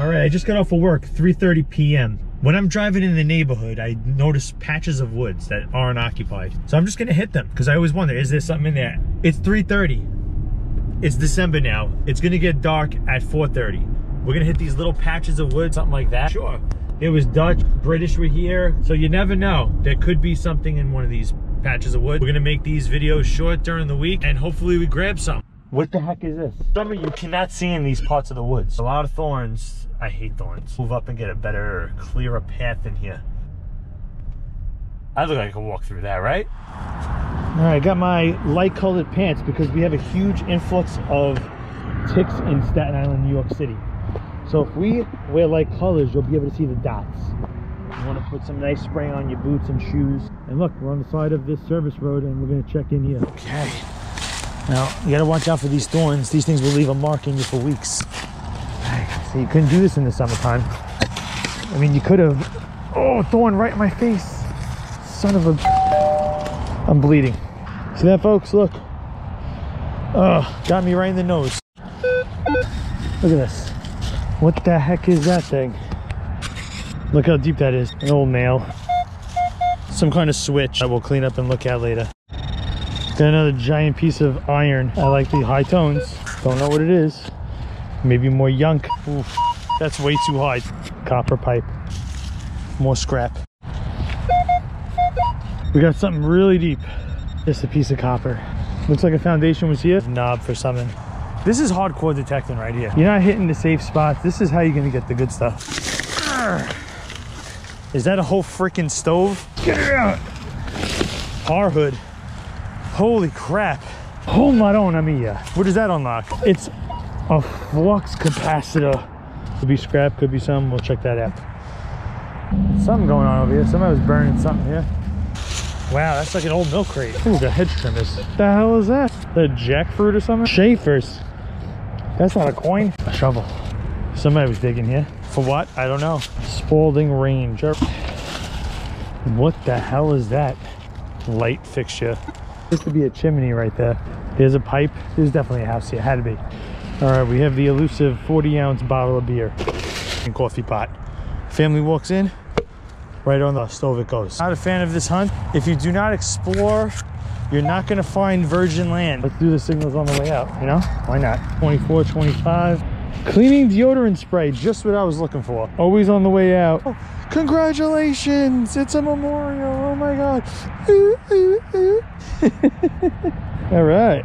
All right, I just got off of work, 3.30 p.m. When I'm driving in the neighborhood, I notice patches of woods that aren't occupied. So I'm just gonna hit them, because I always wonder, is there something in there? It's 3.30. It's December now. It's gonna get dark at 4.30. We're gonna hit these little patches of wood, something like that. Sure. It was Dutch, British were here, so you never know. There could be something in one of these patches of wood. We're gonna make these videos short during the week, and hopefully we grab some. What the heck is this? Of you cannot see in these parts of the woods. A lot of thorns. I hate thorns. Move up and get a better, clearer path in here. I look like I can walk through that, right? All right, I got my light colored pants because we have a huge influx of ticks in Staten Island, New York City. So if we wear light colors, you'll be able to see the dots. You want to put some nice spray on your boots and shoes. And look, we're on the side of this service road and we're going to check in here. Okay. Now, you gotta watch out for these thorns. These things will leave a mark in you for weeks. So you couldn't do this in the summertime. I mean, you could have. Oh, thorn right in my face. Son of a. I'm bleeding. See that, folks? Look. Oh, got me right in the nose. Look at this. What the heck is that thing? Look how deep that is. An old nail. Some kind of switch I will clean up and look at later. Another giant piece of iron. I like the high tones. Don't know what it is. Maybe more yunk. Oof, that's way too high. Copper pipe. More scrap. We got something really deep. Just a piece of copper. Looks like a foundation was here. Knob for something. This is hardcore detecting right here. You're not hitting the safe spots. This is how you're gonna get the good stuff. Is that a whole freaking stove? Get it out. Car hood. Holy crap. Oh madonna mia. What does that unlock? It's a flux capacitor. Could be scrap, could be some. We'll check that out. Something going on over here. Somebody was burning something here. Wow, that's like an old milk crate. Ooh, the hedge trimmers. What the hell is that? The jackfruit or something? Schaefer's. That's not a coin. A shovel. Somebody was digging here. For what? I don't know. Spalding Ranger. What the hell is that? Light fixture. This could be a chimney right there. There's a pipe. There's definitely a house here. Had to be. All right, we have the elusive 40 ounce bottle of beer and coffee pot. Family walks in, right on the stove it goes. Not a fan of this hunt. If you do not explore, you're not gonna find virgin land. Let's do the signals on the way out, you know? Why not? 24, 25. Cleaning deodorant spray, just what I was looking for. Always on the way out. Oh, congratulations, it's a memorial, oh my God. All right.